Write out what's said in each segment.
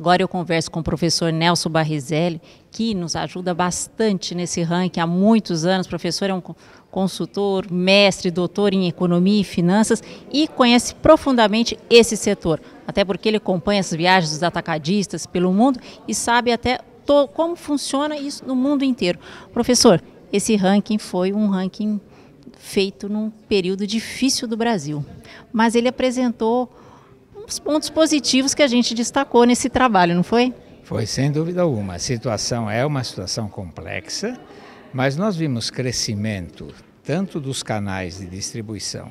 Agora eu converso com o professor Nelson Barrizelli, que nos ajuda bastante nesse ranking há muitos anos. O professor é um consultor, mestre, doutor em economia e finanças e conhece profundamente esse setor, até porque ele acompanha as viagens dos atacadistas pelo mundo e sabe até como funciona isso no mundo inteiro. Professor, esse ranking foi um ranking feito num período difícil do Brasil, mas ele apresentou uns pontos positivos que a gente destacou nesse trabalho, não foi? Foi, sem dúvida alguma. A situação é uma situação complexa, mas nós vimos crescimento tanto dos canais de distribuição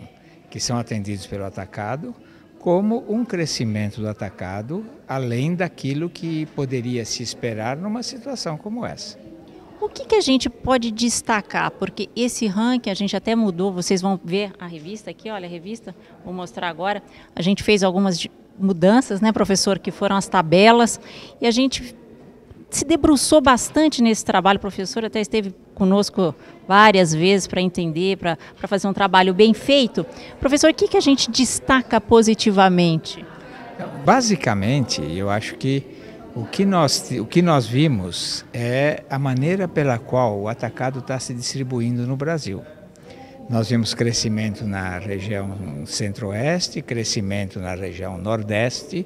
que são atendidos pelo atacado, como um crescimento do atacado além daquilo que poderia se esperar numa situação como essa. O que, que, a gente pode destacar? Porque esse ranking a gente até mudou, vocês vão ver a revista aqui, olha a revista, vou mostrar agora. A gente fez algumas mudanças, né, professor, que foram as tabelas, e a gente se debruçou bastante nesse trabalho. O professor até esteve conosco várias vezes para entender, para fazer um trabalho bem feito. Professor, o que, que a gente destaca positivamente? Basicamente, eu acho que o que nós, o que nós vimos é a maneira pela qual o atacado está se distribuindo no Brasil. Nós vimos crescimento na região centro-oeste, crescimento na região nordeste,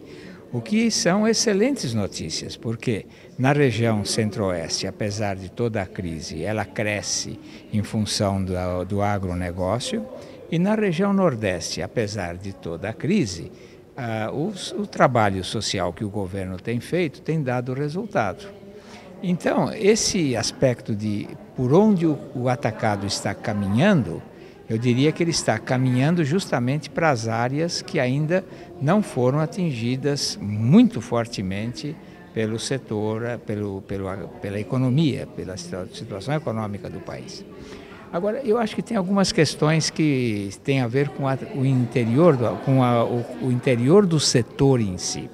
o que são excelentes notícias, porque na região centro-oeste, apesar de toda a crise, ela cresce em função do, do agronegócio, e na região nordeste, apesar de toda a crise, ah, o, o trabalho social que o governo tem feito tem dado resultado. Então, esse aspecto de por onde o, o atacado está caminhando, eu diria que ele está caminhando justamente para as áreas que ainda não foram atingidas muito fortemente pelo setor, pelo, pelo, pela economia, pela situação econômica do país. Agora, eu acho que tem algumas questões que têm a ver com a, o interior, do, com a, o, o interior do setor em si.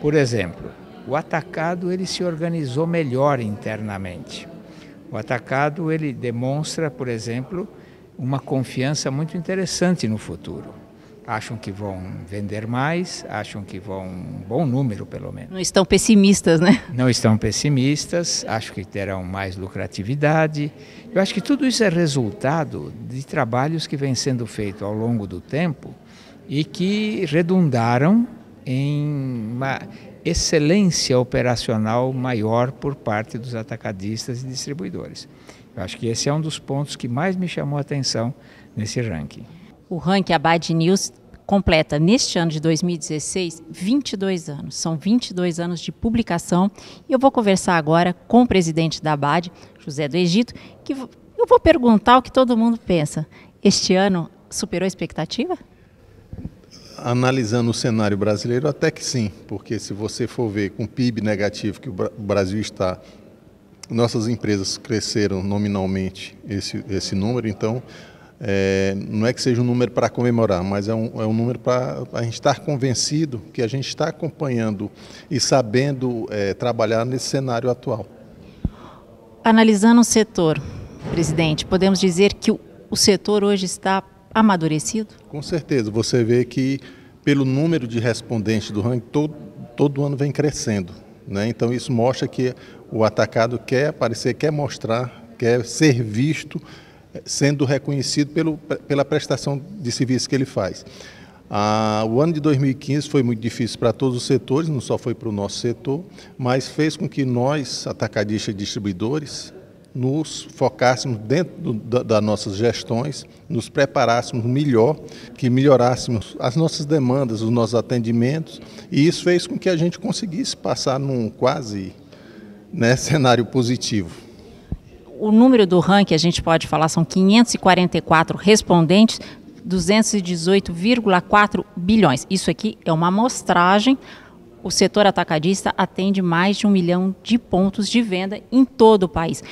Por exemplo, o atacado ele se organizou melhor internamente. O atacado ele demonstra, por exemplo, uma confiança muito interessante no futuro acham que vão vender mais, acham que vão um bom número pelo menos. Não estão pessimistas, né? Não estão pessimistas, acho que terão mais lucratividade. Eu acho que tudo isso é resultado de trabalhos que vêm sendo feitos ao longo do tempo e que redundaram em uma excelência operacional maior por parte dos atacadistas e distribuidores. Eu acho que esse é um dos pontos que mais me chamou a atenção nesse ranking. O ranking Abad News completa neste ano de 2016 22 anos. São 22 anos de publicação e eu vou conversar agora com o presidente da Abad, José do Egito, que eu vou perguntar o que todo mundo pensa. Este ano superou a expectativa? Analisando o cenário brasileiro, até que sim, porque se você for ver com o PIB negativo que o Brasil está, nossas empresas cresceram nominalmente esse, esse número, então é, não é que seja um número para comemorar, mas é um, é um número para a gente estar convencido que a gente está acompanhando e sabendo é, trabalhar nesse cenário atual. Analisando o setor, presidente, podemos dizer que o, o setor hoje está amadurecido? Com certeza. Você vê que pelo número de respondentes do ranking, todo, todo ano vem crescendo. Né? Então isso mostra que o atacado quer aparecer, quer mostrar, quer ser visto sendo reconhecido pelo, pela prestação de serviço que ele faz. Ah, o ano de 2015 foi muito difícil para todos os setores, não só foi para o nosso setor, mas fez com que nós, atacadistas e distribuidores, nos focássemos dentro das da nossas gestões, nos preparássemos melhor, que melhorássemos as nossas demandas, os nossos atendimentos, e isso fez com que a gente conseguisse passar num quase né, cenário positivo o número do ranking, a gente pode falar, são 544 respondentes, 218,4 bilhões. Isso aqui é uma amostragem. O setor atacadista atende mais de um milhão de pontos de venda em todo o país.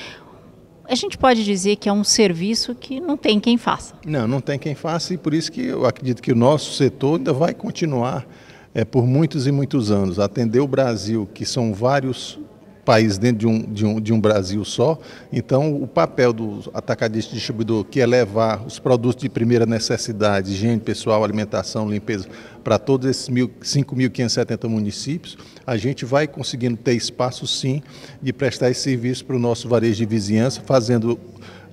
A gente pode dizer que é um serviço que não tem quem faça. Não, não tem quem faça e por isso que eu acredito que o nosso setor ainda vai continuar é, por muitos e muitos anos. Atender o Brasil, que são vários países dentro de um, de, um, de um Brasil só. Então, o papel do atacadista distribuidor, que é levar os produtos de primeira necessidade, higiene pessoal, alimentação, limpeza, para todos esses 5.570 municípios, a gente vai conseguindo ter espaço, sim, de prestar esse serviço para o nosso varejo de vizinhança, fazendo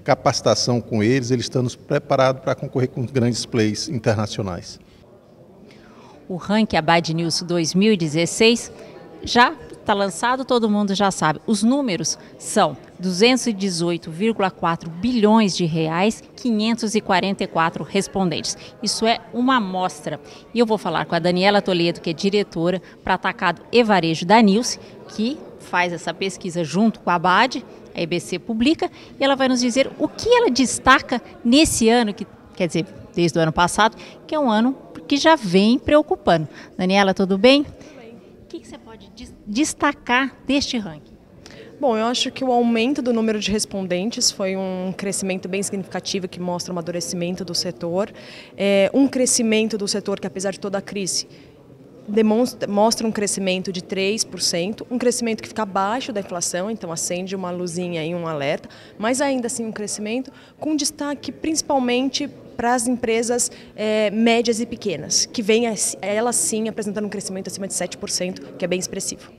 capacitação com eles, eles estão preparados para concorrer com grandes plays internacionais. O ranking Abad News 2016 já está lançado, todo mundo já sabe. Os números são 218,4 bilhões de reais, 544 respondentes. Isso é uma amostra. E eu vou falar com a Daniela Toledo, que é diretora para Atacado e Varejo da Nilce, que faz essa pesquisa junto com a ABAD, a EBC publica, e ela vai nos dizer o que ela destaca nesse ano, que quer dizer, desde o ano passado, que é um ano que já vem preocupando. Daniela, tudo bem? Que, que você pode destacar deste ranking? Bom, eu acho que o aumento do número de respondentes foi um crescimento bem significativo que mostra o amadurecimento do setor. É, um crescimento do setor que, apesar de toda a crise, demonstra, mostra um crescimento de 3%, um crescimento que fica abaixo da inflação, então acende uma luzinha e um alerta, mas ainda assim um crescimento com destaque principalmente para as empresas é, médias e pequenas, que vem elas sim apresentando um crescimento acima de 7%, que é bem expressivo.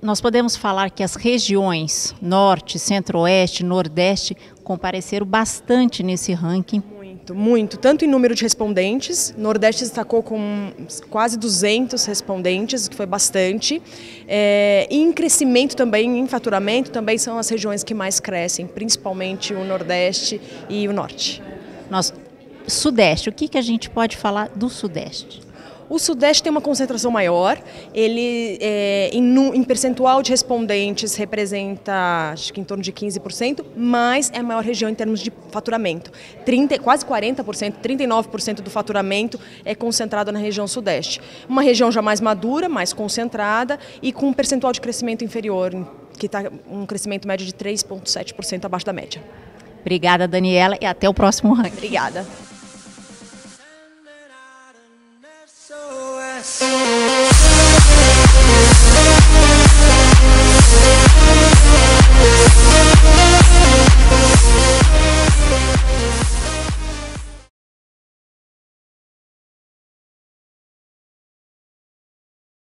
Nós podemos falar que as regiões Norte, Centro-Oeste, Nordeste compareceram bastante nesse ranking muito, muito. Tanto em número de respondentes, Nordeste destacou com quase 200 respondentes, que foi bastante. É, e em crescimento também, em faturamento, também são as regiões que mais crescem, principalmente o Nordeste e o Norte. Nós, Sudeste, o que, que a gente pode falar do Sudeste? O Sudeste tem uma concentração maior, ele é, em, em, percentual de respondentes representa acho que em torno de 15%, mas é a maior região em termos de faturamento. 30, quase 40%, 39% do faturamento é concentrado na região Sudeste. Uma região já mais madura, mais concentrada e com um percentual de crescimento inferior, que está um crescimento médio de 3,7% abaixo da média. Obrigada, Daniela, e até o próximo ranking. Obrigada. Yes.